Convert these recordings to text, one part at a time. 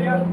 एक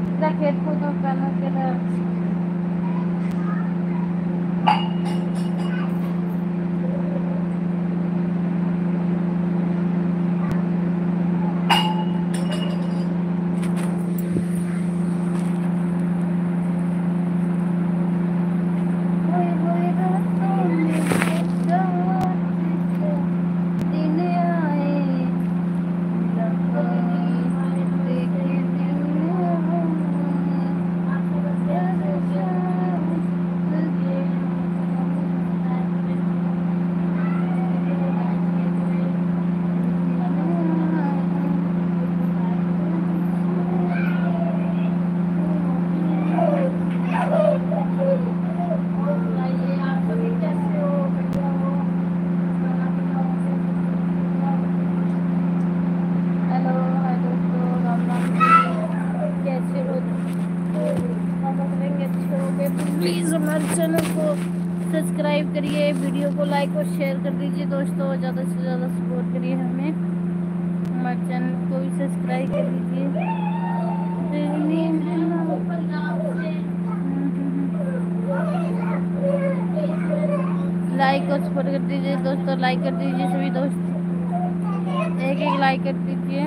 खेत को सब्सक्राइब करिए, वीडियो को लाइक और शेयर कर दीजिए। दोस्तों, ज़्यादा से ज़्यादा सपोर्ट करिए हमें। हमारे चैनल को भी सब्सक्राइब कर दीजिए। लाइक और सपोर्ट कर दीजिए। दोस्तों लाइक कर दीजिए सभी दोस्त। एक एक लाइक कर दीजिए।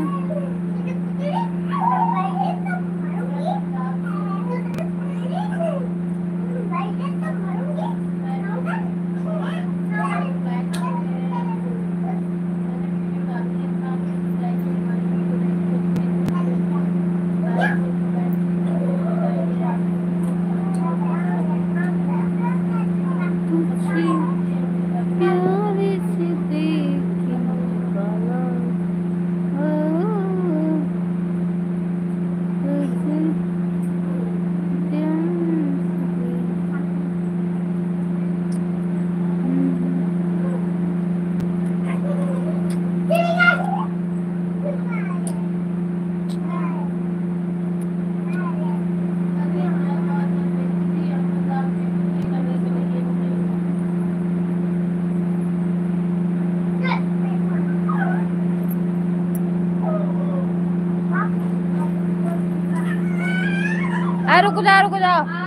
रुक जा रुक जा।